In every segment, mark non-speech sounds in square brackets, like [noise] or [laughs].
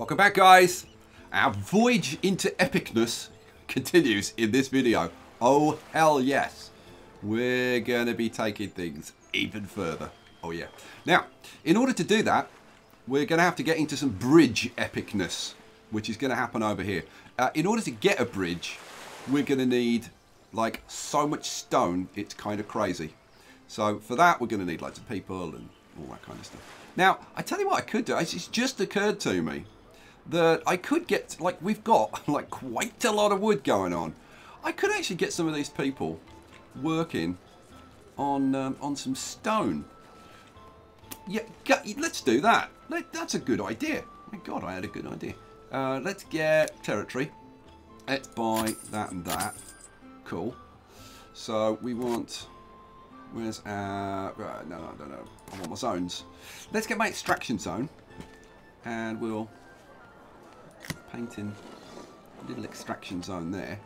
Welcome back guys! Our voyage into epicness continues in this video. Oh hell yes! We're going to be taking things even further. Oh yeah. Now, in order to do that, we're going to have to get into some bridge epicness, which is going to happen over here. Uh, in order to get a bridge, we're going to need like so much stone, it's kind of crazy. So for that, we're going to need loads of people and all that kind of stuff. Now, I tell you what I could do. It's just occurred to me that I could get, like, we've got, [laughs] like, quite a lot of wood going on. I could actually get some of these people working on um, on some stone. Yeah, let's do that. That's a good idea. My God, I had a good idea. Uh, let's get territory. Let's buy that and that. Cool. So we want Where's our... Right, no, no, no, no. I want my zones. Let's get my extraction zone. And we'll paint in a little extraction zone there.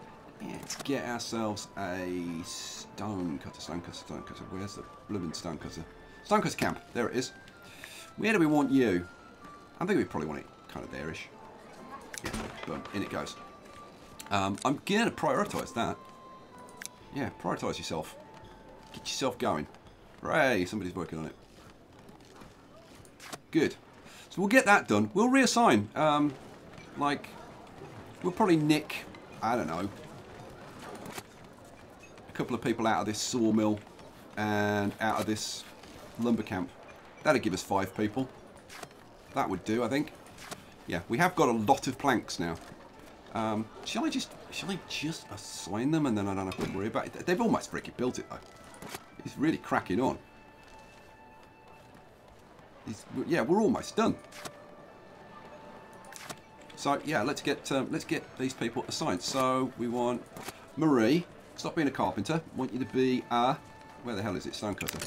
Let's get ourselves a stone cutter, stone cutter, stone cutter. Where's the blooming stone cutter? Stone cutter camp. There it is. Where do we want you? I think we probably want it kind of there-ish. Yeah, boom. In it goes. Um, I'm going to prioritise that. Yeah, prioritise yourself. Get yourself going. Hooray, somebody's working on it. Good. So we'll get that done. We'll reassign. Um, like, we'll probably nick, I don't know, a couple of people out of this sawmill and out of this lumber camp. That'd give us five people. That would do, I think. Yeah, we have got a lot of planks now. Um, shall I just shall I just assign them and then I don't have to worry about it? They've almost freaking built it though. It's really cracking on. He's, yeah, we're almost done. So yeah, let's get um, let's get these people assigned. So we want Marie. Stop being a carpenter. Want you to be a where the hell is it? Stonecutter.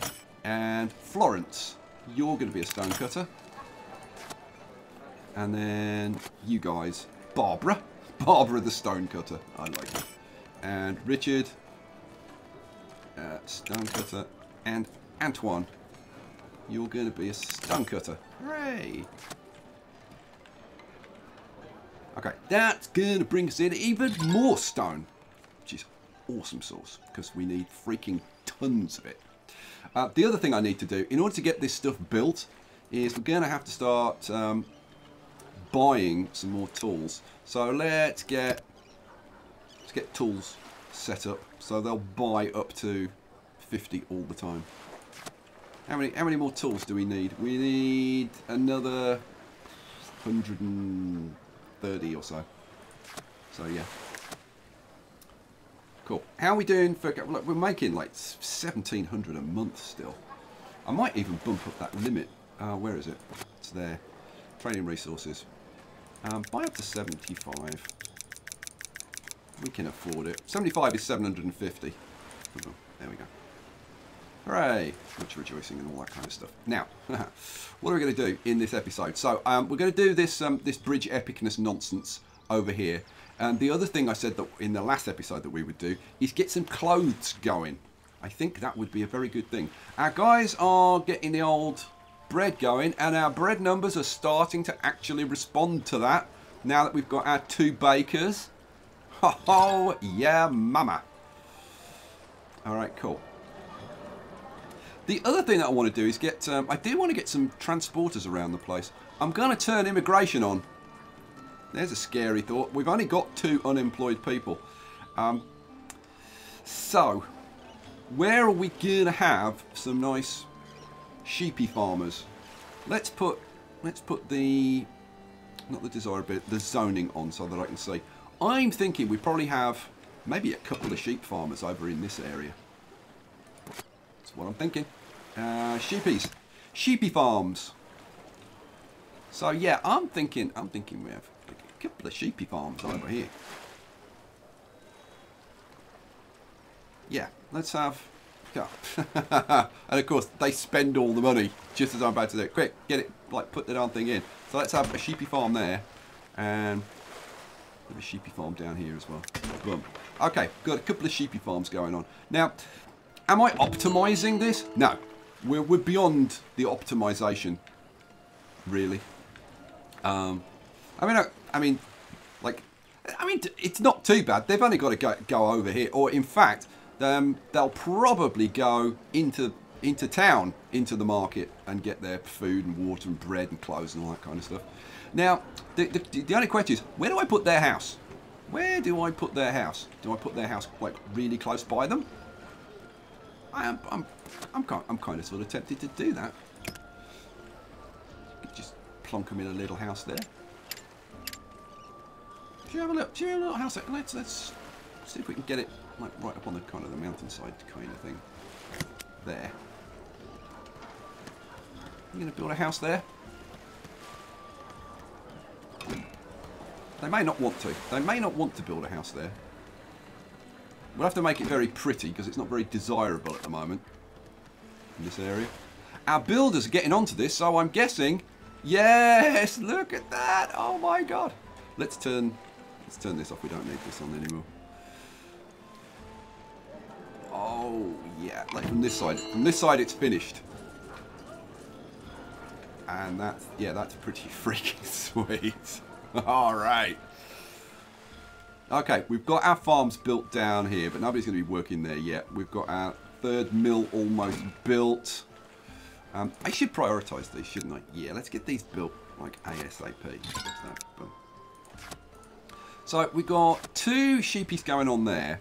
And Florence, you're going to be a stonecutter. And then you guys, Barbara, [laughs] Barbara the stonecutter. I like it. And Richard, uh, stonecutter, and Antoine. You're going to be a stonecutter. Hooray! Okay, that's going to bring us in even more stone, which is awesome sauce because we need freaking tons of it. Uh, the other thing I need to do, in order to get this stuff built, is we're going to have to start um, buying some more tools. So let's get let's get tools set up so they'll buy up to 50 all the time. How many how many more tools do we need? We need another 130 or so. So yeah. Cool. How are we doing for look, we're making like 1700 a month still. I might even bump up that limit. Uh, where is it? It's there. Training resources. Um, buy up to 75. We can afford it. 75 is 750. There we go. Hooray! Much rejoicing and all that kind of stuff. Now, [laughs] what are we going to do in this episode? So, um, we're going to do this um, this bridge epicness nonsense over here. And the other thing I said that in the last episode that we would do is get some clothes going. I think that would be a very good thing. Our guys are getting the old bread going, and our bread numbers are starting to actually respond to that now that we've got our two bakers. Oh, yeah, mama. All right, cool. The other thing that I want to do is get, um, I do want to get some transporters around the place. I'm going to turn immigration on. There's a scary thought. We've only got two unemployed people. Um, so, where are we going to have some nice sheepy farmers? Let's put, let's put the, not the desirability, the zoning on so that I can see. I'm thinking we probably have maybe a couple of sheep farmers over in this area. That's what I'm thinking. Uh, sheepies. Sheepy farms. So yeah, I'm thinking, I'm thinking we have a couple of sheepy farms over here. Yeah, let's have... [laughs] and of course, they spend all the money just as I'm about to do it. Quick, get it, like, put the darn thing in. So let's have a sheepy farm there. And a sheepy farm down here as well. Boom. Okay, got a couple of sheepy farms going on. Now, am I optimizing this? No. We're, we're beyond the optimization, really. Um, I mean, I, I mean, like, I mean, it's not too bad. They've only got to go, go over here, or in fact, um, they'll probably go into into town, into the market, and get their food and water and bread and clothes and all that kind of stuff. Now, the, the, the only question is, where do I put their house? Where do I put their house? Do I put their house like really close by them? I am, I'm, I'm, kind, I'm kind of sort of tempted to do that. Just plonk them in a little house there. Should you have a look? Should you have a little house? There? Let's let's see if we can get it like right up on the kind of the mountainside kind of thing. There. You gonna build a house there? They may not want to. They may not want to build a house there. We'll have to make it very pretty because it's not very desirable at the moment in this area. Our builders are getting onto this, so I'm guessing... Yes, look at that. Oh my god. Let's turn let's turn this off. We don't need this on anymore. Oh, yeah. Like from this side. From this side, it's finished. And that's, yeah, that's pretty [laughs] freaking sweet. [laughs] All right. Okay, we've got our farms built down here, but nobody's going to be working there yet. We've got our third mill almost built. Um, I should prioritise these, shouldn't I? Yeah, let's get these built like ASAP. So, so we've got two sheepies going on there.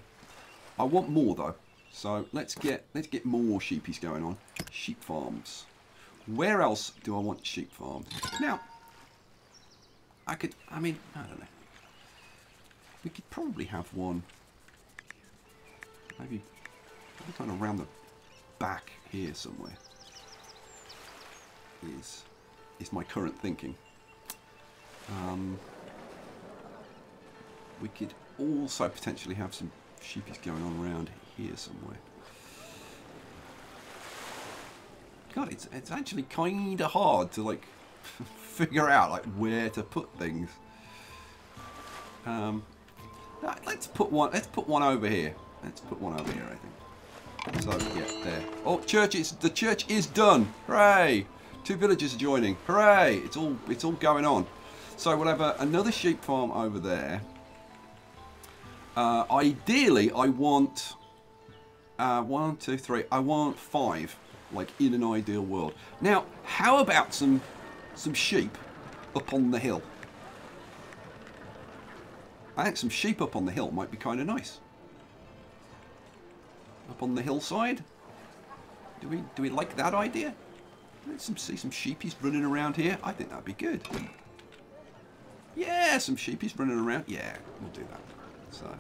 I want more though. So let's get let's get more sheepies going on. Sheep farms. Where else do I want sheep farms? Now, I could, I mean, I don't know. We could probably have one, maybe, maybe kind of around the back here somewhere. Is, is my current thinking. Um, we could also potentially have some sheepies going on around here somewhere. God, it's it's actually kind of hard to like [laughs] figure out like where to put things. Um, let's put one. Let's put one over here. Let's put one over here. I think. So yeah, there. Oh, church is the church is done. Hooray! Two villagers are joining. Hooray! It's all it's all going on. So we'll have a, another sheep farm over there. Uh, ideally, I want uh, one, two, three. I want five like in an ideal world. Now, how about some some sheep up on the hill? I think some sheep up on the hill might be kind of nice. Up on the hillside? Do we do we like that idea? Let's some, see some sheepies running around here. I think that'd be good. Yeah, some sheepies running around. Yeah, we'll do that. So,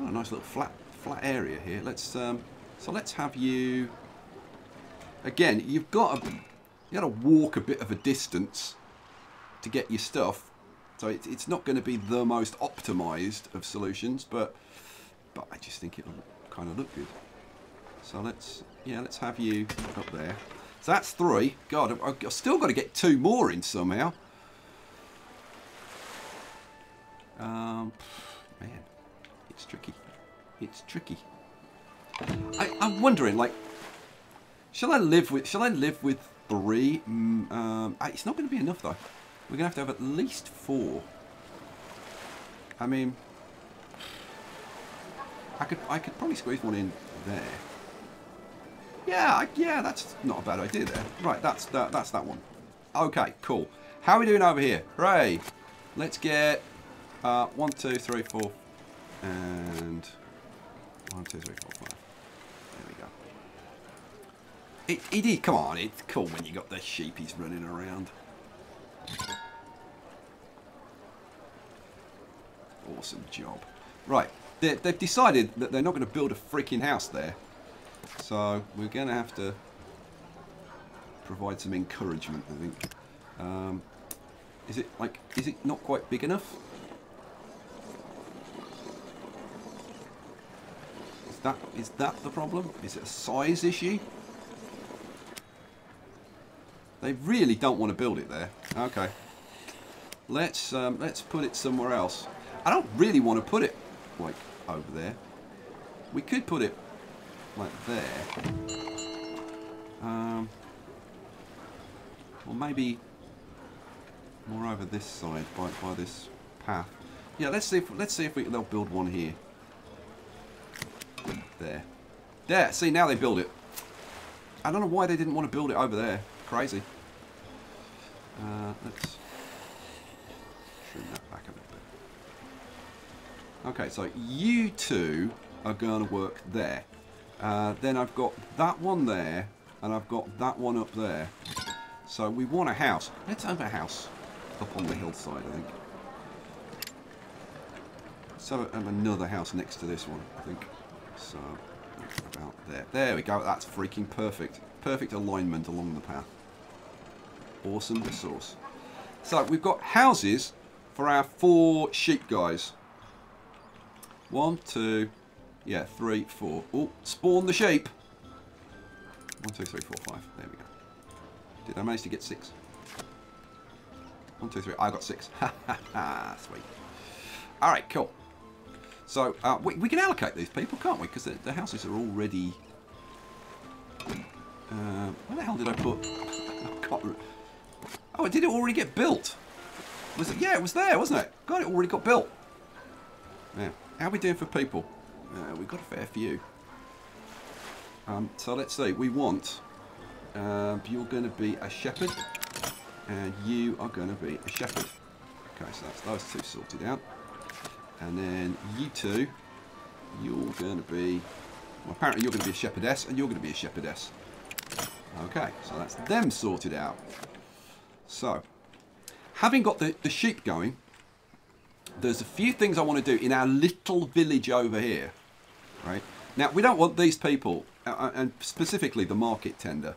oh, a nice little flat flat area here. Let's um, so let's have you again, you've got to you got to walk a bit of a distance to get your stuff. So it, it's not going to be the most optimized of solutions, but but I just think it'll kind of look good. So let's yeah, let's have you up there. So that's three. God, I've still got to get two more in somehow. Um, man, it's tricky. It's tricky. I, I'm wondering, like, Shall I live with? Shall I live with three? Mm, um, it's not going to be enough though. We're going to have to have at least four. I mean, I could I could probably squeeze one in there. Yeah, I, yeah, that's not a bad idea there. Right, that's that, that's that one. Okay, cool. How are we doing over here? Hooray! Let's get uh, one, two, three, four, and one, two, three, four, five. There we It, it is, come on, it's cool when you got the sheepies running around. Awesome job. Right, they've decided that they're not going to build a freaking house there. So we're going to have to provide some encouragement, I think. Um, is it like, is it not quite big enough? Is that, is that the problem? Is it a size issue? They really don't want to build it there. Okay. Let's um, let's put it somewhere else. I don't really want to put it like over there. We could put it like there. Um, or maybe more over this side by, by this path. Yeah, let's see if let's see if we they'll build one here. There. There, see now they build it. I don't know why they didn't want to build it over there. Crazy. Let's trim that back a little bit. Okay, so you two are going to work there. Uh, then I've got that one there, and I've got that one up there. So we want a house. Let's have a house up on the hillside, I think. So have another house next to this one, I think. So about there. There we go. That's freaking perfect. Perfect alignment along the path. Awesome sauce. So we've got houses for our four sheep guys. One, two, yeah, three, four. Oh, spawn the sheep. One, two, three, four, five. There we go. Did I manage to get six? One, two, three. I got six. [laughs] Ha ha ha. Sweet. All right, cool. So uh, we, we, can allocate these people, can't we? Because the, the, houses are already... Uh, where the hell did I put... [laughs] oh, did it already get built? Was it? Yeah, it was there, wasn't it? God, it already got built. Yeah. How are we doing for people? Uh, we've got a fair few. Um, so let's see. We want... Uh, you're going to be a shepherd. And you are going to be a shepherd. Okay, so that's those two sorted out. And then you two, you're going to be... Well, apparently you're going to be a shepherdess, and you're going to be a shepherdess. Okay, so that's them sorted out. So, having got the, the sheep going, there's a few things I want to do in our little village over here. Right? Now, we don't want these people, uh, uh, and specifically the market tender,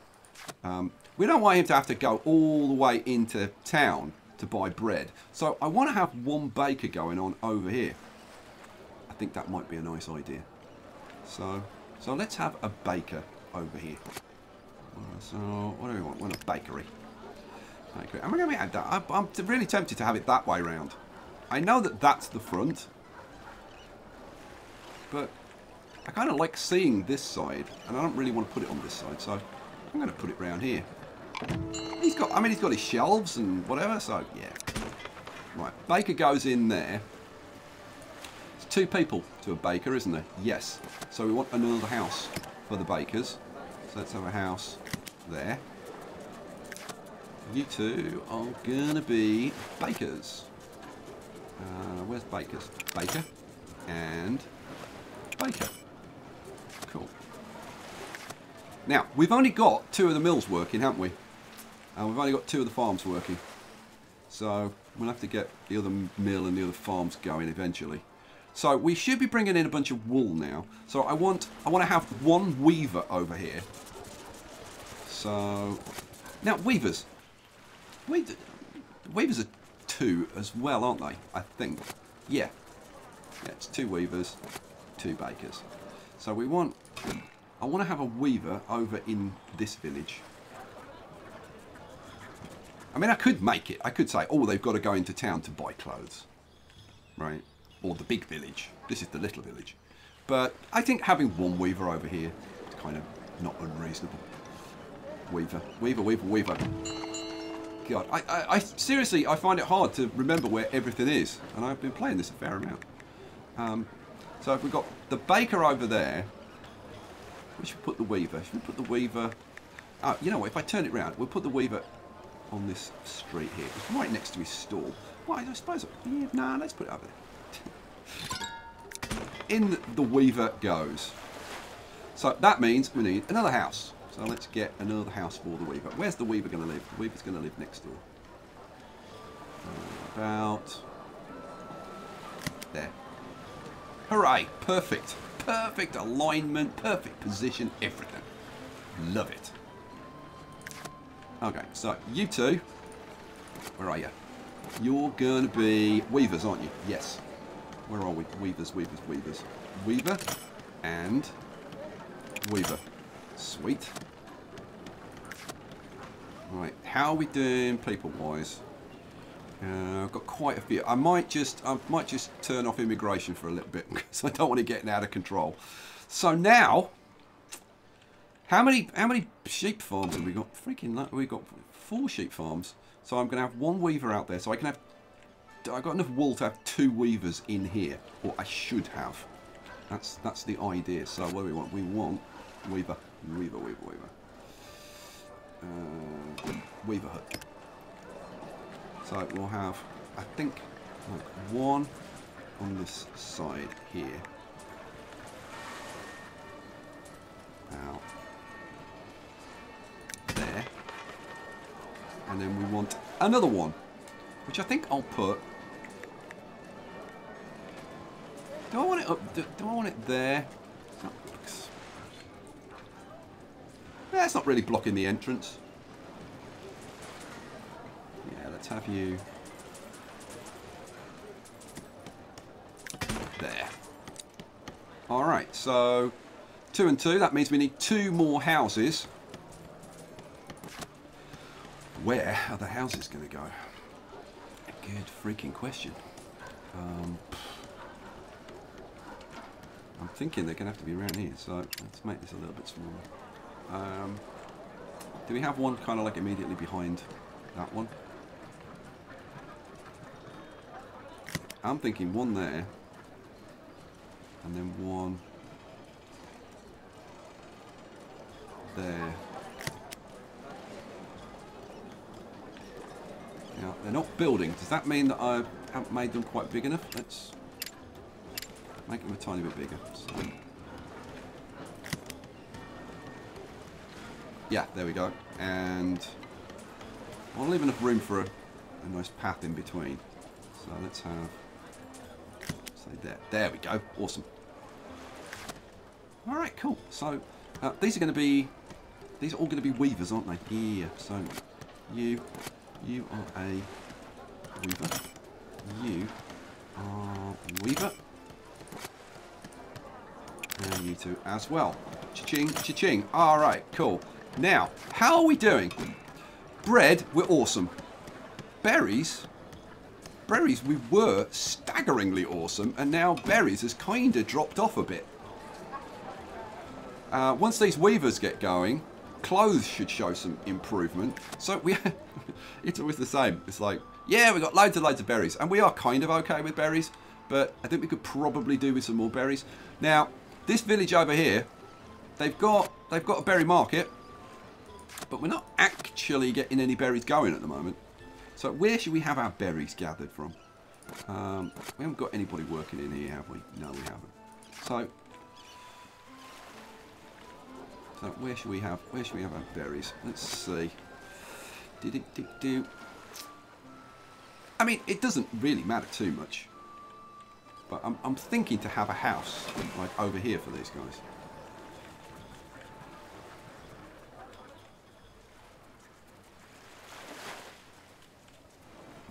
um, we don't want him to have to go all the way into town to buy bread. So I want to have one baker going on over here. I think that might be a nice idea. So, so let's have a baker over here. So what do we want? We want a bakery. Bakery. Am I going to add that? I'm really tempted to have it that way round. I know that that's the front, but I kind of like seeing this side, and I don't really want to put it on this side, so I'm going to put it round here. He's got, I mean, he's got his shelves and whatever, so yeah. Right, baker goes in there. It's two people to a baker, isn't there? Yes. So we want another house for the bakers. So let's have a house there. You two are gonna be bakers. Uh, where's bakers? Baker and baker. Cool. Now, we've only got two of the mills working, haven't we? And we've only got two of the farms working. So we'll have to get the other mill and the other farms going eventually. So we should be bringing in a bunch of wool now. So I want I want to have one weaver over here. So now weavers, we weavers are two as well, aren't they? I think. Yeah. Yeah, it's two weavers, two bakers. So we want I want to have a weaver over in this village. I mean, I could make it. I could say, oh, they've got to go into town to buy clothes. Right? Or the big village. This is the little village. But I think having one weaver over here is kind of not unreasonable. Weaver, weaver, weaver, weaver. God, I, I, I, seriously, I find it hard to remember where everything is. And I've been playing this a fair amount. Um, so if we've got the baker over there, we should put the weaver. Should we put the weaver... Oh, you know what, if I turn it round, we'll put the weaver on this street here. It's right next to his stall. Well, I suppose... Yeah, nah, let's put it over there. [laughs] In the weaver goes. So that means we need another house. So let's get another house for the weaver. Where's the weaver going to live? The weaver's going to live next door. Uh, about... There. Hooray! Perfect. Perfect alignment, perfect position, everything. Love it. Okay, so you two, where are you? You're going to be weavers, aren't you? Yes. Where are we? Weavers, weavers, weavers. Weaver and weaver. Sweet. Right, how are we doing people-wise? Uh, I've got quite a few. I might just, I might just turn off immigration for a little bit [laughs] because I don't want it getting out of control. So now, How many how many sheep farms have we got? Freaking. We got four sheep farms. So I'm going to have one weaver out there. So I can have... I've got enough wool to have two weavers in here. Or I should have. That's that's the idea. So what do we want? We want weaver. Weaver, weaver, weaver. Uh, weaver hook. So we'll have, I think, like one on this side here. Out there. And then we want another one, which I think I'll put. Do I want it up? Do, do I want it there? That's not really blocking the entrance. Yeah, let's have you there. Alright, so two and two, that means we need two more houses. Where are the houses going to go? Good freaking question. Um, I'm thinking they're going to have to be around here, so let's make this a little bit smaller. Um, do we have one kind of like immediately behind that one? I'm thinking one there, and then one there. Now, they're not building. Does that mean that I haven't made them quite big enough? Let's make them a tiny bit bigger. So. Yeah, there we go. And I'll leave enough room for a, a nice path in between. So let's have, say there. There we go. Awesome. All right, cool. So uh, these are going to be, these are all going to be weavers, aren't they? Yeah. So you you are a weaver. You are weaver. And you two as well. Cha-ching, cha-ching. Alright, cool. Now, how are we doing? Bread, we're awesome. Berries, berries, we were staggeringly awesome, and now berries has kind of dropped off a bit. Uh, once these weavers get going, clothes should show some improvement. So we, [laughs] it's always the same. It's like, yeah, we got loads and loads of berries, and we are kind of okay with berries, but I think we could probably do with some more berries. Now, this village over here, they've got they've got a berry market, but we're not actually getting any berries going at the moment. So where should we have our berries gathered from? Um, we haven't got anybody working in here, have we? No, we haven't. So so where should we have where should we have our berries? Let's see. Did it do, do I mean it doesn't really matter too much. But I'm I'm thinking to have a house like over here for these guys.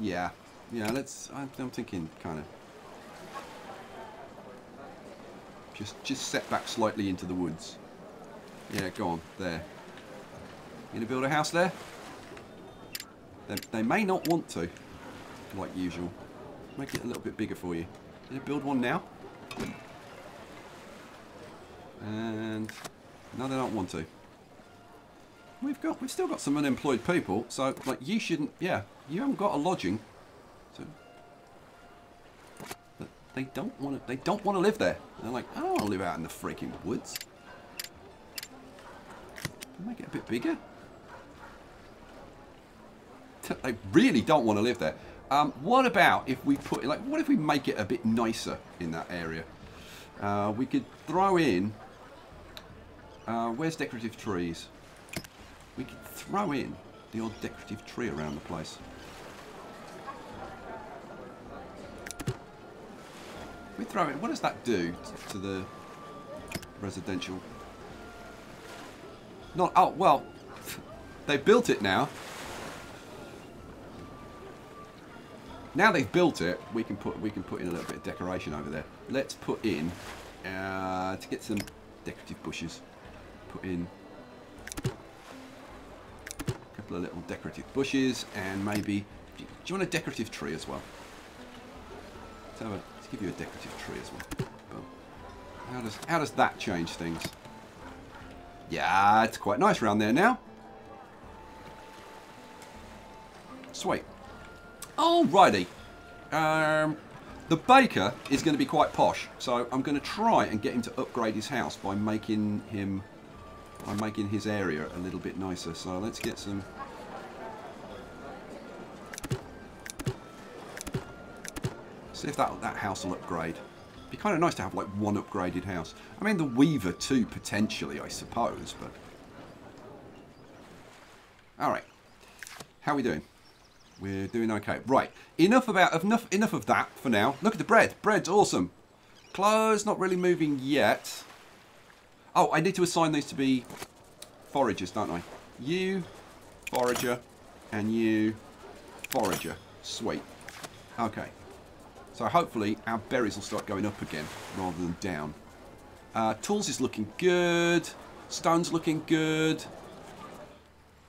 Yeah. Yeah, let's I'm, I'm thinking kind of just just set back slightly into the woods. Yeah, go on. There. You gonna build a house there? They, they may not want to, like usual. Make it a little bit bigger for you. It build one now? And no, they don't want to. We've got, we've still got some unemployed people, so like you shouldn't, yeah, you haven't got a lodging, so they don't want to, they don't want to live there. They're like, I don't want to live out in the freaking woods. Make it a bit bigger. They really don't want to live there. Um, what about if we put, like, what if we make it a bit nicer in that area? Uh, we could throw in, uh, where's decorative trees? We could throw in the odd decorative tree around the place. We throw it, what does that do to the residential not, oh, well, they built it now. Now they've built it, we can put we can put in a little bit of decoration over there. Let's put in uh, to get some decorative bushes. Put in a couple of little decorative bushes and maybe. Do you want a decorative tree as well? Let's, have a, give you a decorative tree as well. How does how does that change things? Yeah, it's quite nice around there now. Sweet. Alrighty. Um, the baker is going to be quite posh, so I'm going to try and get him to upgrade his house by making him, by making his area a little bit nicer. So let's get some. See if that that house will upgrade. Be kind of nice to have like one upgraded house. I mean the Weaver too potentially, I suppose, but. All right. How are we doing? We're doing okay. Right. Enough about enough enough of that for now. Look at the bread. Bread's awesome. Clothes not really moving yet. Oh, I need to assign these to be foragers, don't I? You, forager, and you, forager. Sweet. Okay. So hopefully our berries will start going up again rather than down. Uh, tools is looking good. Stone's looking good.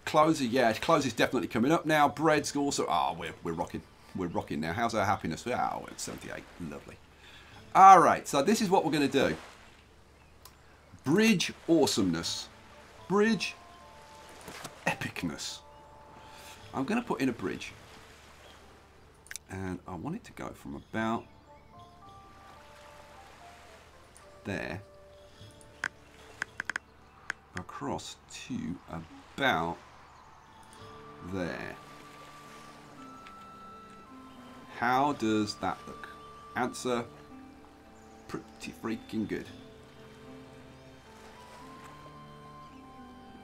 Closer, yeah, clothes is definitely coming up now. Bread's also, oh, we're, we're rocking. We're rocking now. How's our happiness? Oh, it's 78. Lovely. All right, so this is what we're going to do. Bridge awesomeness. Bridge epicness. I'm going to put in a bridge. And I want it to go from about there across to about there. How does that look? Answer, pretty freaking good.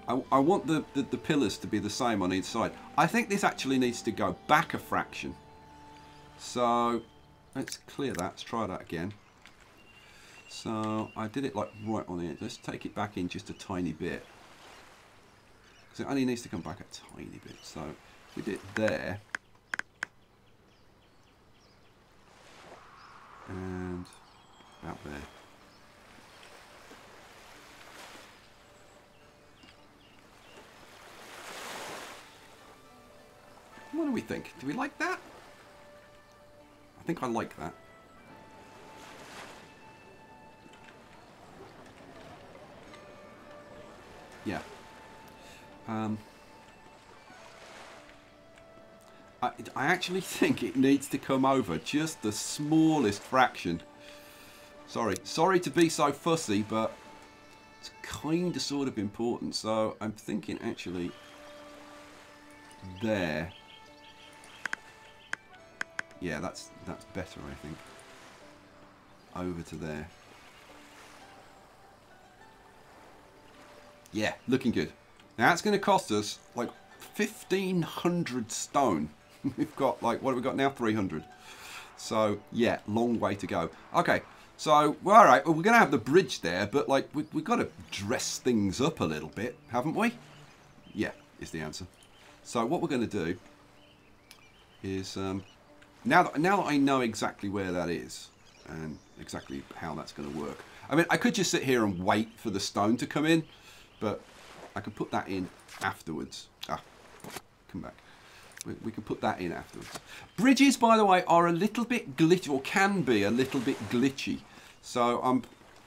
I, I want the, the, the pillars to be the same on each side. I think this actually needs to go back a fraction. So, let's clear that. Let's try that again. So, I did it like right on edge. Let's take it back in just a tiny bit. Because it only needs to come back a tiny bit. So we did it there. And about there. What do we think? Do we like that? I think I like that. Yeah. Um, I, I actually [laughs] think it needs to come over just the smallest fraction. Sorry, sorry to be so fussy, but it's kind of sort of important. So I'm thinking actually there. Yeah, that's that's better, I think. Over to there. Yeah, looking good. Now that's going to cost us like 1500 stone. [laughs] We've got like, what have we got now? 300. So yeah, long way to go. Okay, so well, all right, well, we're going to have the bridge there, but like we, we've got to dress things up a little bit, haven't we? Yeah, is the answer. So what we're going to do is, um, now, that, now that I know exactly where that is and exactly how that's going to work, I mean, I could just sit here and wait for the stone to come in, but I can put that in afterwards. Ah, come back. We, we can put that in afterwards. Bridges, by the way, are a little bit glitchy, or can be a little bit glitchy. So I'm,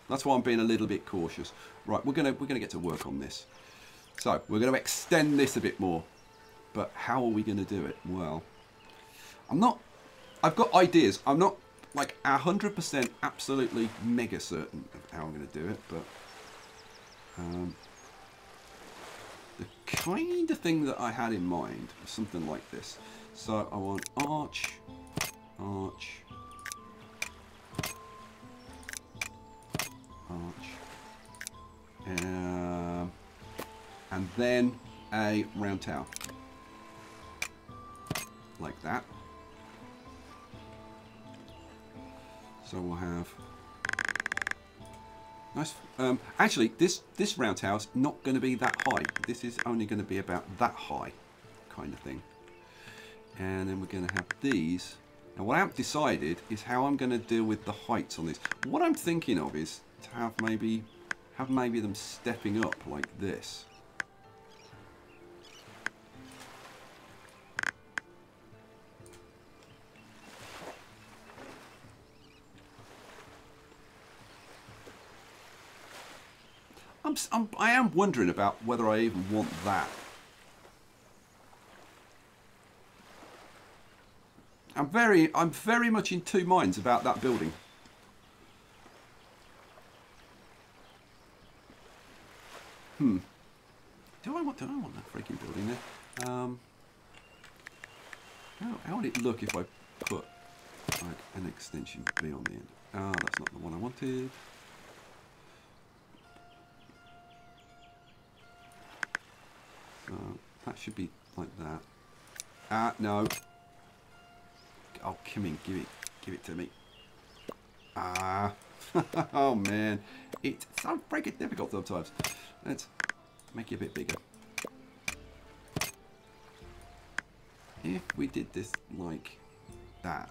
that's why I'm being a little bit cautious. Right, we're gonna we're gonna get to work on this. So we're gonna extend this a bit more. But how are we gonna do it? Well, I'm not. I've got ideas. I'm not like 100% absolutely mega certain of how I'm going to do it, but um, the kind of thing that I had in mind was something like this. So I want arch, arch, arch, um, and then a round tower. Like that. So we'll have Nice. Um, actually, this, this round tower's not going to be that high. This is only going to be about that high kind of thing. And then we're going to have these. Now, what I haven't decided is how I'm going to deal with the heights on this. What I'm thinking of is to have maybe, have maybe them stepping up like this. I'm I am wondering about whether I even want that. I'm very, I'm very much in two minds about that building. Hmm. Do I want, do I want that freaking building there? Um, how, how would it look if I put like an extension B on the end? Ah, that's not the one I wanted. So that should be like that. Ah, no. Oh, come in, give it, give it to me. Ah, [laughs] oh man, it's so freaking difficult sometimes. Let's make it a bit bigger. If we did this like that.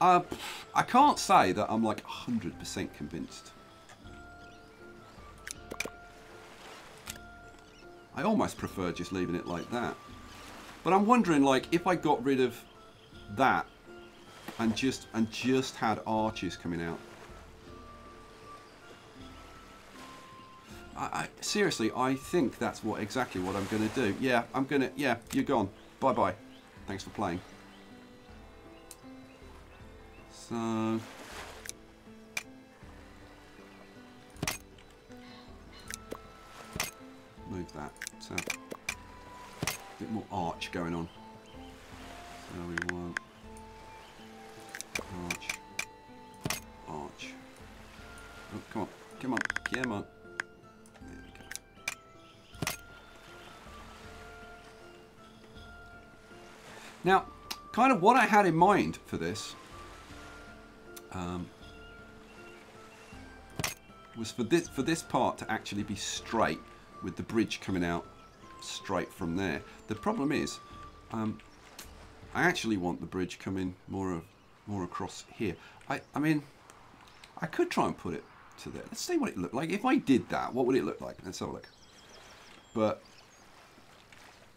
I can't say that I'm like 100% convinced. I almost prefer just leaving it like that. But I'm wondering, like, if I got rid of that and just and just had arches coming out. I, I seriously, I think that's what exactly what I'm going to do. Yeah, I'm going to. Yeah, you're gone. Bye bye. Thanks for playing. So. Move that. So. A bit more arch going on. So we want arch, arch. Oh, come on, come on, come on. Now, kind of what I had in mind for this um, was for this for this part to actually be straight with the bridge coming out straight from there. The problem is, um, I actually want the bridge coming more of more across here. I, I mean, I could try and put it to there. Let's see what it looked like. If I did that, what would it look like? Let's have a look. But,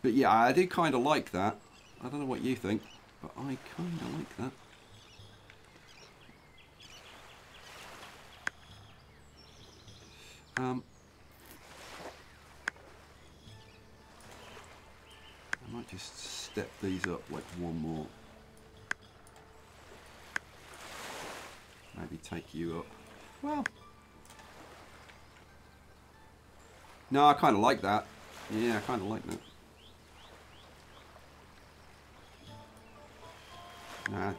but yeah, I do kind of like that. I don't know what you think, but I kind of like that. Um, I might just step these up like one more. Maybe take you up. Well. No, I kind of like that. Yeah, I kind of like that. Yeah,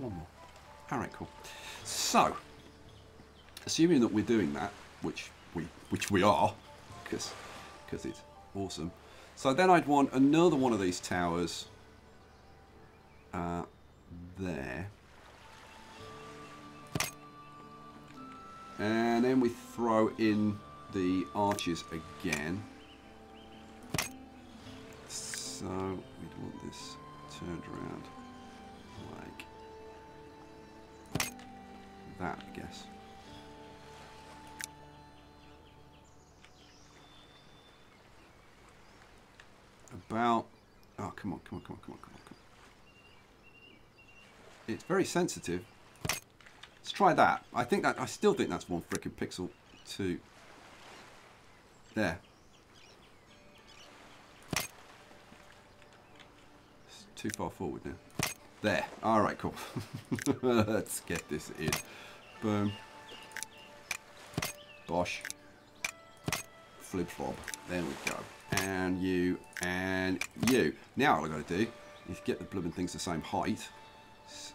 one more. Alright, cool. So, assuming that we're doing that, which we which we are, because it's awesome. So then I'd want another one of these towers uh, there. And then we throw in the arches again. So we'd want this turned around like that, I guess. About, oh, come on, come on, come on, come on, come on, come on. It's very sensitive, Let's try that. I think that I still think that's one freaking pixel to there. It's too far forward now. There. All right, cool. [laughs] Let's get this in. Boom. Bosh. Flip flop. There we go. And you and you. Now all I got to do is get the blooming things the same height. So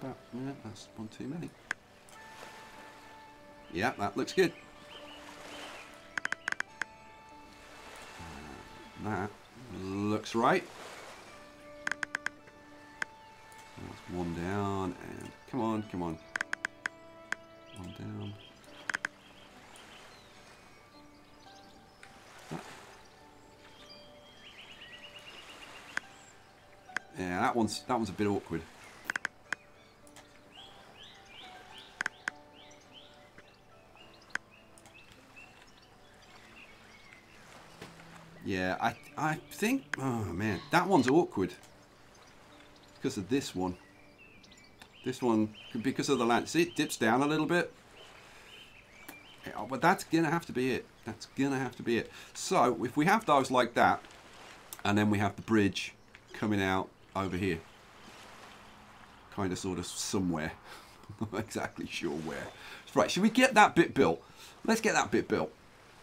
about, yeah, that's one too many. Yeah, that looks good. Uh, that looks right. That's one down, and come on, come on. One's that one's a bit awkward. Yeah, I I think. Oh man, that one's awkward because of this one. This one, because of the land, see it dips down a little bit. Yeah, but that's gonna have to be it. That's gonna have to be it. So if we have those like that, and then we have the bridge coming out over here, kind of, sort of, somewhere. [laughs] Not exactly sure where. Right, should we get that bit built? Let's get that bit built.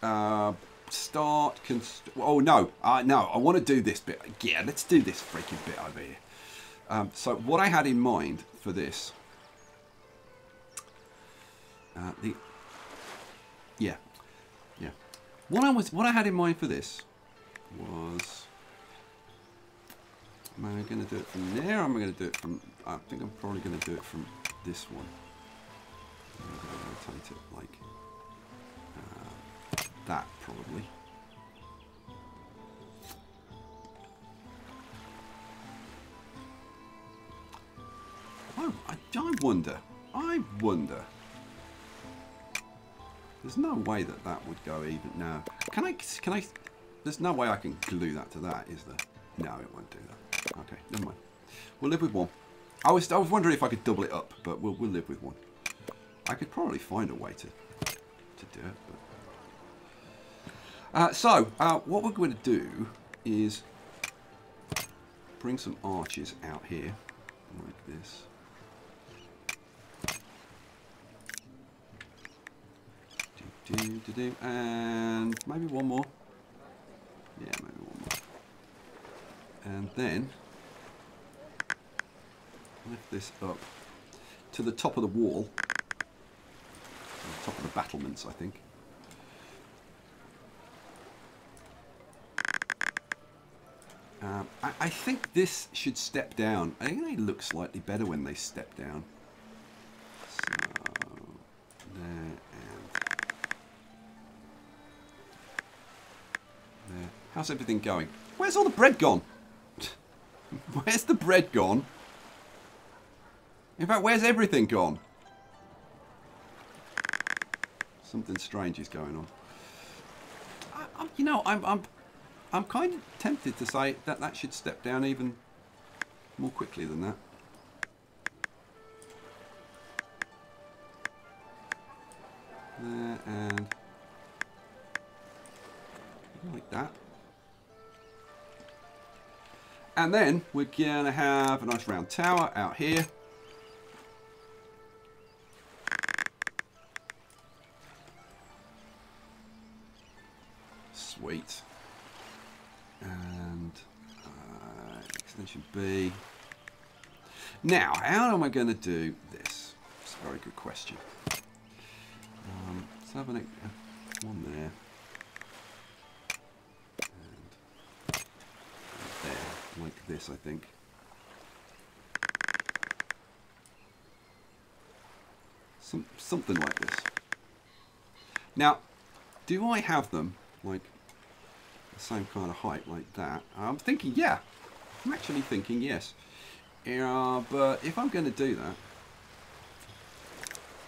Uh, start. Const oh no, uh, no, I want to do this bit. Yeah, let's do this freaking bit over here. Um, so what I had in mind for this, uh, the yeah, yeah. What I was, what I had in mind for this was, am I going to do it from there? Or am I going to do it from? I think I'm probably going to do it from this one. I'm going to rotate it like uh, that, probably. Oh, I, I wonder. I wonder. There's no way that that would go even. now. Can I? Can I? There's no way I can glue that to that, is there? No, it won't do that. Okay, never mind. We'll live with one. I was I was wondering if I could double it up, but we'll we'll live with one. I could probably find a way to to do it. But. Uh, so uh, what we're going to do is bring some arches out here like this. Do, do, do, and maybe one more. Yeah, maybe one more. And then lift this up to the top of the wall, the top of the battlements, I think. Um, I, I, think this should step down. I think they look slightly better when they step down. There and there. How's everything going? Where's all the bread gone? [laughs] Where's the bread gone? In fact, where's everything gone? Something strange is going on. I, you know, I'm, I'm, I'm kind of tempted to say that that should step down even more quickly than that. There and like that. And then we're going to have a nice round tower out here. Sweet. And uh, extension B. Now, how am I going to do this? It's a very good question. Um, let's have an, one there. And there, like this, I think. Some, something like this. Now, do I have them like the same kind of height like that. I'm thinking, yeah. I'm actually thinking, yes. Yeah, but if I'm going to do that,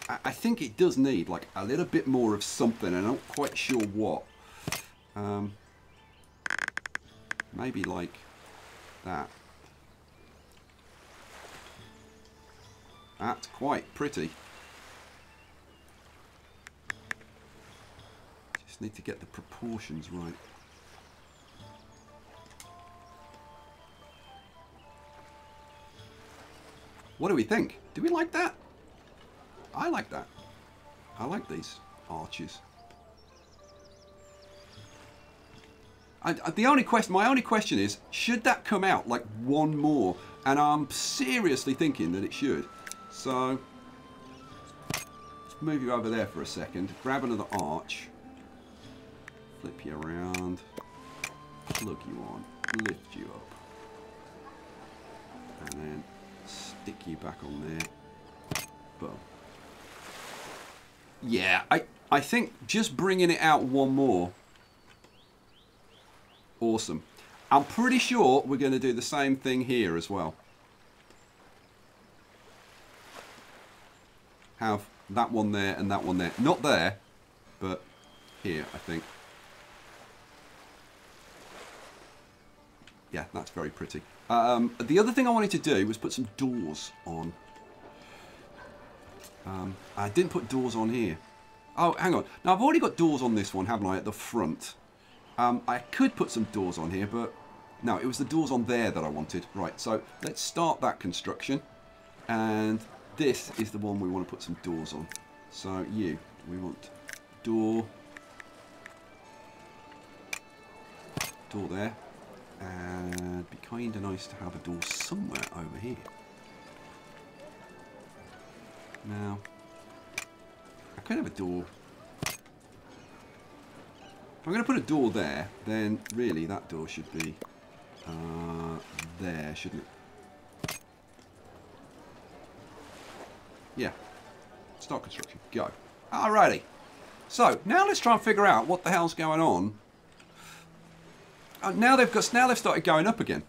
I, I think it does need like a little bit more of something. And I'm not quite sure what. Um, maybe like that. That's quite pretty. Just need to get the proportions right. What do we think? Do we like that? I like that. I like these arches. I, uh, the only question, my only question is, should that come out like one more? And I'm seriously thinking that it should. So, let's move you over there for a second. Grab another arch. Flip you around. Plug you on. Lift you up. And then stick you back on there. Boom. Yeah, I, I think just bringing it out one more. Awesome. I'm pretty sure we're going to do the same thing here as well. Have that one there and that one there. Not there, but here, I think. Yeah, that's very pretty. Um, the other thing I wanted to do was put some doors on. Um, I didn't put doors on here. Oh, hang on. Now, I've already got doors on this one, haven't I, at the front. Um, I could put some doors on here, but no, it was the doors on there that I wanted. Right, so let's start that construction. And this is the one we want to put some doors on. So you, we want door, door there. And be kind of nice to have a door somewhere over here. Now, I could have a door. I'm going to put a door there, then really that door should be uh, there, shouldn't it? Yeah. Start construction. Go. Alrighty. So, now let's try and figure out what the hell's going on. Uh, now they've got now they've started going up again.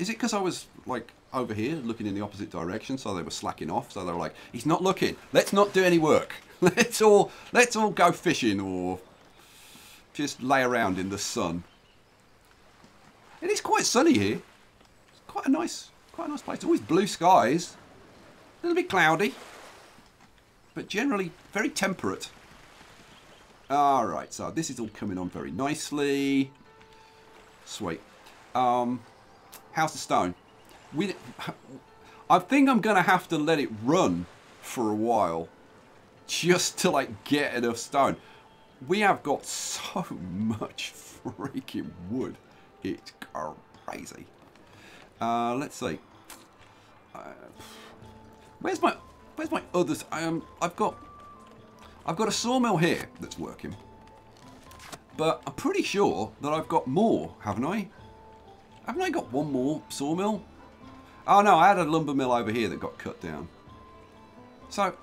Is it because I was like over here looking in the opposite direction, so they were slacking off? So they were like, "He's not looking. Let's not do any work. [laughs] let's all let's all go fishing or just lay around in the sun." It is quite sunny here. It's quite a nice, quite a nice place. Always blue skies. A little bit cloudy, but generally very temperate. All right, so this is all coming on very nicely. Sweet. Um, House of Stone. We, I think I'm gonna have to let it run for a while, just to like get enough stone. We have got so much freaking wood. It's crazy. Uh, let's see. Uh, where's my Where's my others? Um, I've got I've got a sawmill here that's working, but I'm pretty sure that I've got more, haven't I? Haven't I got one more sawmill? Oh no, I had a lumber mill over here that got cut down. So,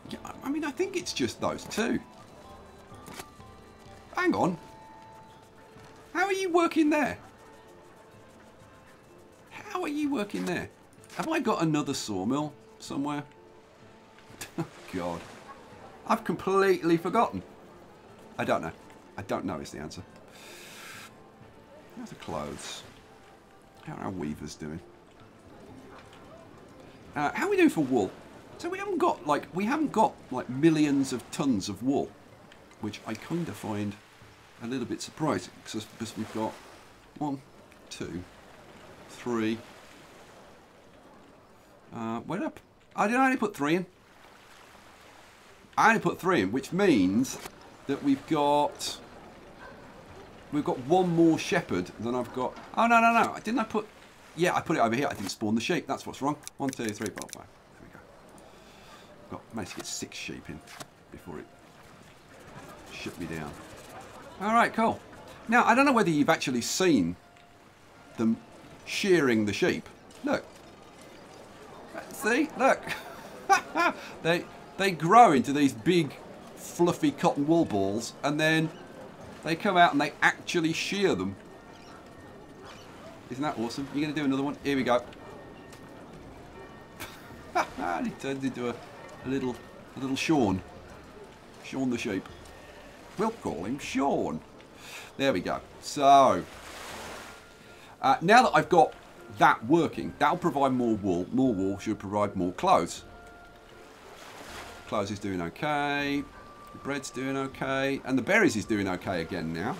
I mean, I think it's just those two. Hang on. How are you working there? How are you working there? Have I got another sawmill somewhere? [laughs] God. I've completely forgotten. I don't know. I don't know is the answer. How's the clothes? How are our weavers doing? Uh, how are we doing for wool? So we haven't got like we haven't got like millions of tons of wool, which I kind of find a little bit surprising because we've got one, two, three. Uh, where I, I did I only put three in? I only put three in, which means that we've got we've got one more shepherd than I've got. Oh no no no! Didn't I put? Yeah, I put it over here. I didn't spawn the sheep. That's what's wrong. One, two, three, four, five. There we go. Got managed to get six sheep in before it shut me down. All right, cool. Now I don't know whether you've actually seen them shearing the sheep. Look. See, look. [laughs] they they grow into these big, fluffy cotton wool balls, and then they come out and they actually shear them. Isn't that awesome? You're going to do another one? Here we go. [laughs] and he turns into a, a little, a little Shaun. Shaun the sheep. We'll call him Shaun. There we go. So, uh, now that I've got that working, that'll provide more wool. More wool should provide more clothes. Clothes is doing okay. Bread's doing okay. And the berries is doing okay again now.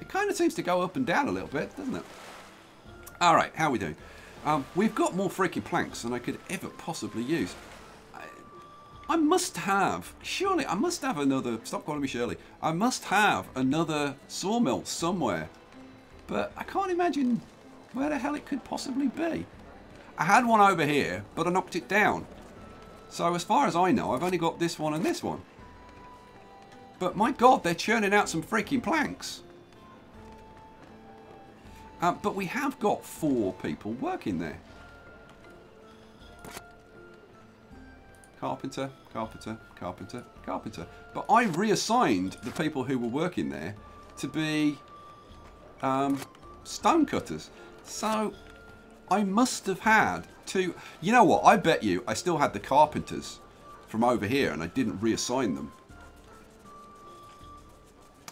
It kind of seems to go up and down a little bit, doesn't it? All right, how are we doing? Um, we've got more freaking planks than I could ever possibly use. I, must have, surely, I must have another, stop calling me Shirley. I must have another sawmill somewhere. But I can't imagine where the hell it could possibly be. I had one over here, but I knocked it down. So as far as I know, I've only got this one and this one. But my god, they're churning out some freaking planks. Uh, but we have got four people working there. Carpenter, carpenter, carpenter, carpenter. But I reassigned the people who were working there to be um, stone cutters. So I must have had two... You know what? I bet you I still had the carpenters from over here and I didn't reassign them.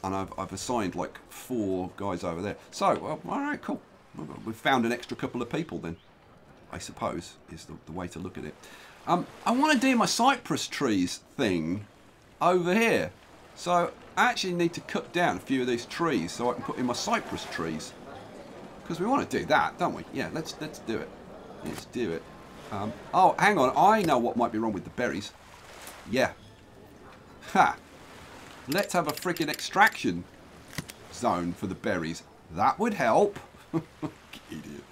And I've, I've assigned like four guys over there. So, well, alright, cool. we've found an extra couple of people then. I suppose is the, the way to look at it. Um, I want to do my cypress trees thing over here. So I actually need to cut down a few of these trees so I can put in my cypress trees. Because we want to do that, don't we? Yeah, let's let's do it. Let's do it. Um, oh, hang on. I know what might be wrong with the berries. Yeah. Ha. Let's have a freaking extraction zone for the berries. That would help. [laughs] Idiot.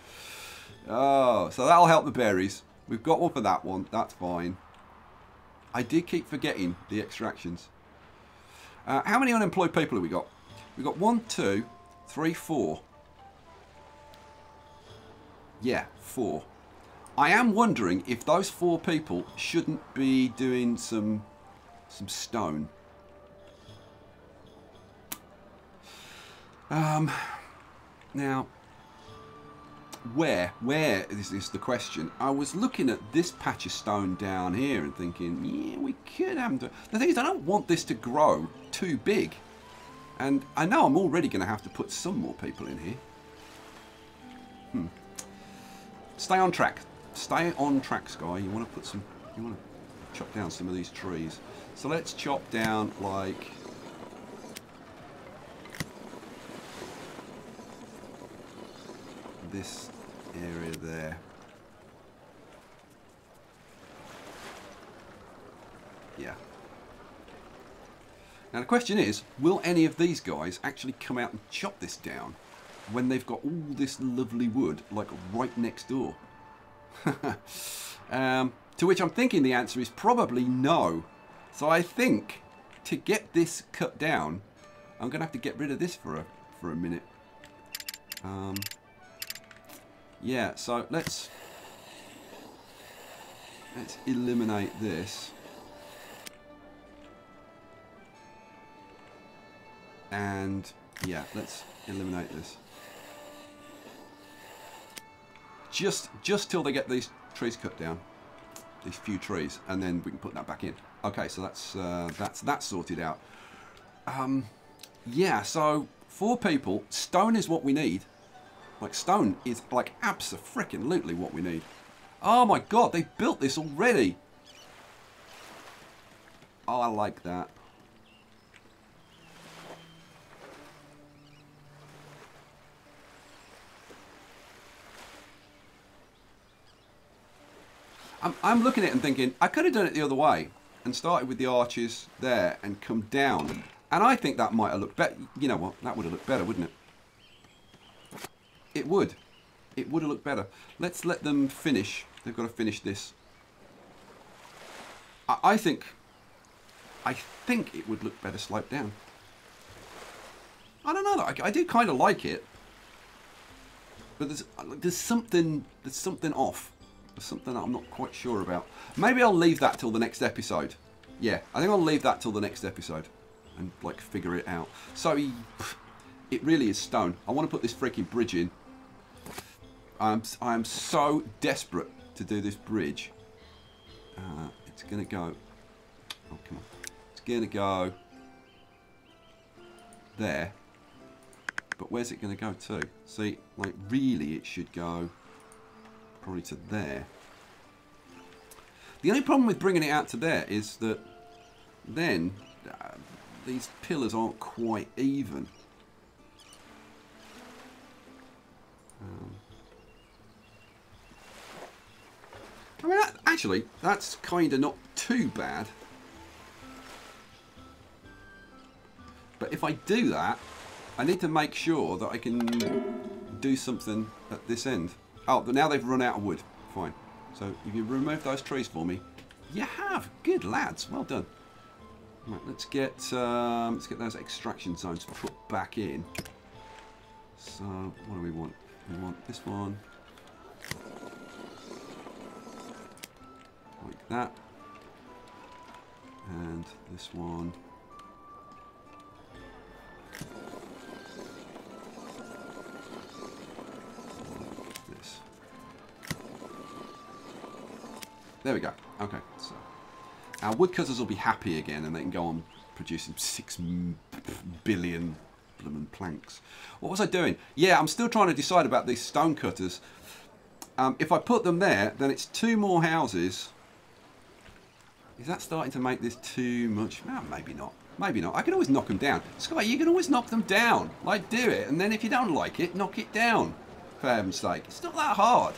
Oh, so that'll help the berries. We've got one for that one. That's fine. I did keep forgetting the extractions. Uh, how many unemployed people have we got? We've got one, two, three, four. Yeah, four. I am wondering if those four people shouldn't be doing some some stone. Um, now, where, where is, is the question? I was looking at this patch of stone down here and thinking, yeah, we could have to. The thing is, I don't want this to grow too big. And I know I'm already going to have to put some more people in here. Hmm. Stay on track. Stay on track, Skye. You want to put some, you want to chop down some of these trees. So let's chop down like this area there. Yeah. Now the question is, will any of these guys actually come out and chop this down when they've got all this lovely wood like right next door? [laughs] um, to which I'm thinking the answer is probably no. So I think to get this cut down, I'm going to have to get rid of this for a, for a minute. Um, yeah, so let's let's eliminate this. And yeah, let's eliminate this. Just just till they get these trees cut down. These few trees, and then we can put that back in. Okay, so that's uh, that's that's sorted out. Um, yeah, so four people. Stone is what we need. Like stone is like abso-freaking-lutely what we need. Oh my god, they built this already. Oh, I like that. I'm, I'm looking at it and thinking, I could have done it the other way and started with the arches there and come down. And I think that might have looked better. You know what? That would have looked better, wouldn't it? It would. It would have looked better. Let's let them finish. They've got to finish this. I, I think... I think it would look better sloped down. I don't know. I, I do kind of like it. But there's, there's something there's something off. There's something I'm not quite sure about. Maybe I'll leave that till the next episode. Yeah, I think I'll leave that till the next episode and like figure it out. So it really is stone. I want to put this freaking bridge in I'm, I'm so desperate to do this bridge. Uh, it's going to go... Oh, come on. It's going to go there. But where's it going to go to? See, like, really it should go probably to there. The only problem with bringing it out to there is that then uh, these pillars aren't quite even. Actually, that's kind of not too bad. But if I do that, I need to make sure that I can do something at this end. Oh, but now they've run out of wood. Fine. So if you remove those trees for me, you have. Good lads. Well done. Right, let's get um, let's get those extraction zones put back in. So what do we want? We want this one. Like that. And this one. This. There we go. Okay, so our woodcutters will be happy again and they can go on producing six billion Bloomin' planks. What was I doing? Yeah, I'm still trying to decide about these stone cutters. Um, if I put them there, then it's two more houses. Is that starting to make this too much? No, maybe not. Maybe not. I can always knock them down. Skye, you can always knock them down. Like, do it. And then if you don't like it, knock it down. For heaven's sake. It's not that hard.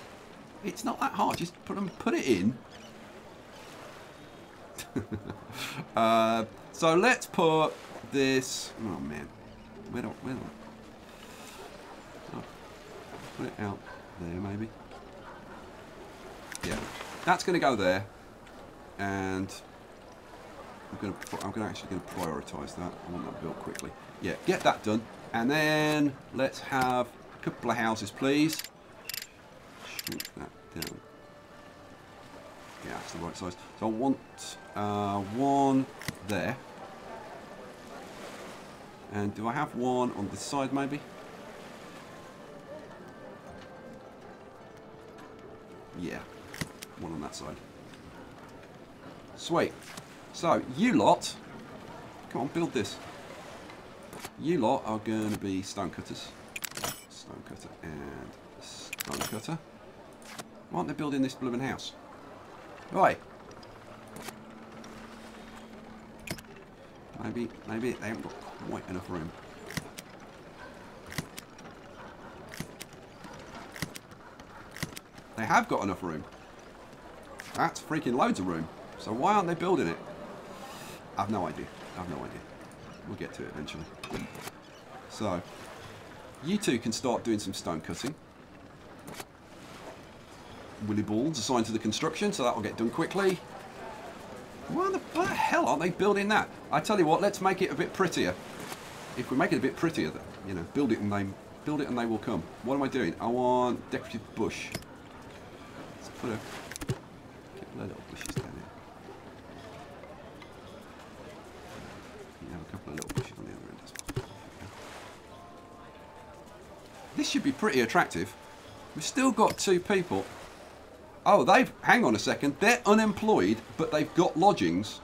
It's not that hard. Just put them, put it in. [laughs] uh, so let's put this. Oh man, where do, where do oh, put it out there maybe? Yeah, that's going to go there, and I'm to I'm to actually going to prioritise that. I want that built quickly. Yeah, get that done, and then let's have a couple of houses, please. Shrink that down. Yeah, that's the right size. So I want uh, one there. And do I have one on this side maybe? Yeah, one on that side. Sweet. So, you lot, come on, build this. You lot are going to be stone cutters. Stone cutter and stone cutter. Why aren't they building this blooming house? Right. Maybe, maybe they haven't got quite enough room. They have got enough room. That's freaking loads of room. So why aren't they building it? I've no idea. I've no idea. We'll get to it eventually. So, you two can start doing some stone cutting. Willy balls assigned to the construction, so that will get done quickly. Why the hell aren't they building that? I tell you what, let's make it a bit prettier. If we make it a bit prettier, then, you know, build it and they build it and they will come. What am I doing? I want decorative bush. Let's put a couple of little bushes here. You have a couple of little bushes on the other end as well. This should be pretty attractive. We've still got two people Oh, they've... Hang on a second. They're unemployed, but they've got lodgings.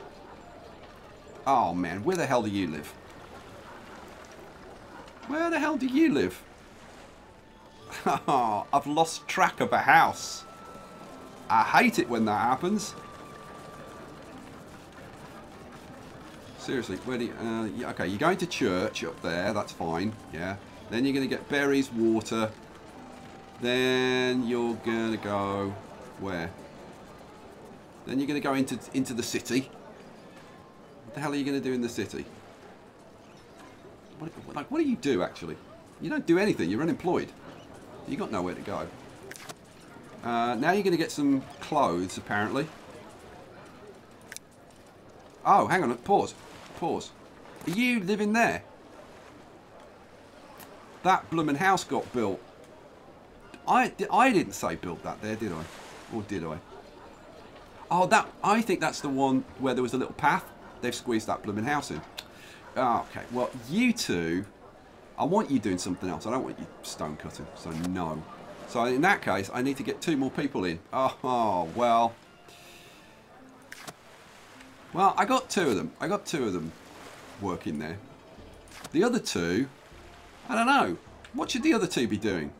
Oh, man. Where the hell do you live? Where the hell do you live? [laughs] I've lost track of a house. I hate it when that happens. Seriously, where do you, uh, okay, you're going to church up there, that's fine, yeah. Then you're going to get berries, water. Then you're going to go where? Then you're going to go into into the city. What the hell are you going to do in the city? What, like, what do you do, actually? You don't do anything. You're unemployed. you got nowhere to go. Uh, now you're going to get some clothes, apparently. Oh, hang on. Pause. Pause. Are you living there? That bloomin' house got built. I, I didn't say build that there, did I? Or did I? Oh, that I think that's the one where there was a little path. They've squeezed that blooming house in. Oh, okay, well, you two, I want you doing something else. I don't want you stone cutting, so no. So in that case, I need to get two more people in. Oh, oh well. Well, I got two of them. I got two of them working there. The other two, I don't know. What should the other two be doing?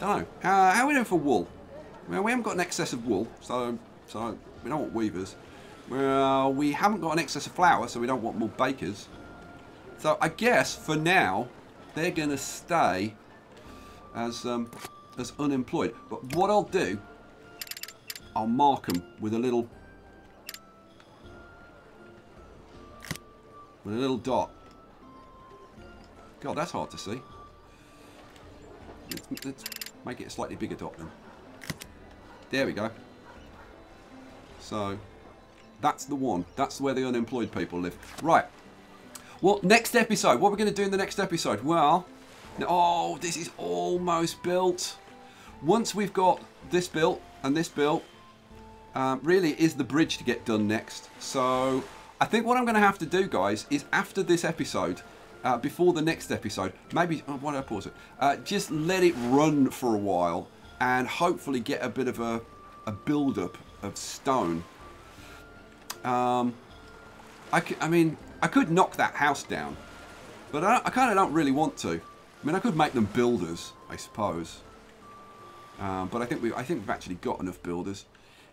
Don't know. Uh, how are we doing for wool? Well, we haven't got an excess of wool, so so we don't want weavers. Well, we haven't got an excess of flour, so we don't want more bakers. So I guess for now, they're going to stay as um, as unemployed. But what I'll do, I'll mark them with a little with a little dot. God, that's hard to see. Let's, let's Make it a slightly bigger dot then. There we go. So, that's the one. That's where the unemployed people live. Right. Well, next episode. What are we going to do in the next episode? Well, oh, this is almost built. Once we've got this built and this built, um, really is the bridge to get done next. So, I think what I'm going to have to do, guys, is after this episode, uh, before the next episode, maybe, oh, why did I pause it? Uh, just let it run for a while and hopefully get a bit of a, a build-up of stone. Um, I, I mean, I could knock that house down, but I, I kind of don't really want to. I mean, I could make them builders, I suppose. Um, but I think we, I think we've actually got enough builders.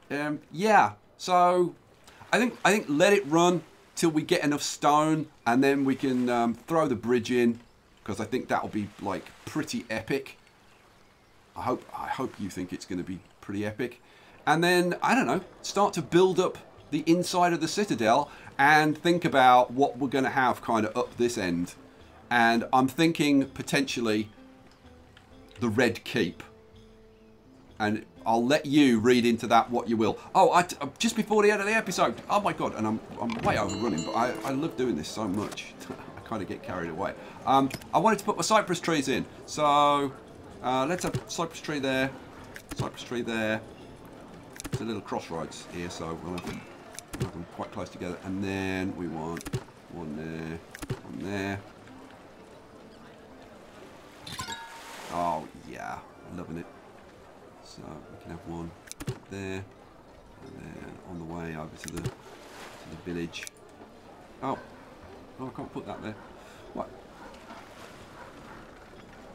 Um, yeah. So, I think, I think let it run till we get enough stone, and then we can um, throw the bridge in, because I think that'll be like pretty epic. I hope, I hope you think it's going to be pretty epic. And then I don't know, start to build up the inside of the citadel and think about what we're going to have kind of up this end. And I'm thinking potentially the Red Keep. And I'll let you read into that what you will. Oh, I, uh, just before the end of the episode. Oh my god, and I'm, I'm way overrunning, but I, I love doing this so much. [laughs] I kind of get carried away. Um, I wanted to put my cypress trees in. So uh, let's have cypress tree there, cypress tree there. It's a little crossroads here, so we'll have them, we'll have them quite close together. And then we want one there, one there. Oh yeah, loving it. So we can have one there, and then on the way over to the to the village. Oh, oh, I can't put that there. What?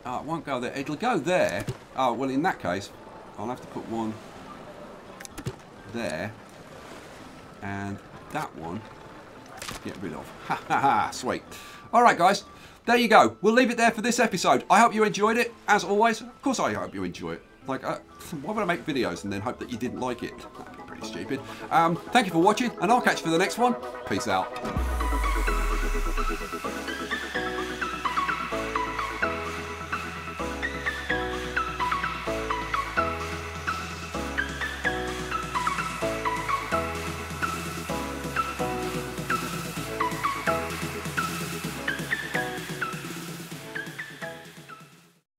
Oh, it won't go there. It'll go there. Oh, well, in that case, I'll have to put one there, and that one get rid of. [laughs] Ha ha ha! Sweet. All right, guys. There you go. We'll leave it there for this episode. I hope you enjoyed it. As always, of course, I hope you enjoy it. Like, uh, why would I make videos and then hope that you didn't like it? That'd be pretty stupid. Um, thank you for watching, and I'll catch you for the next one. Peace out.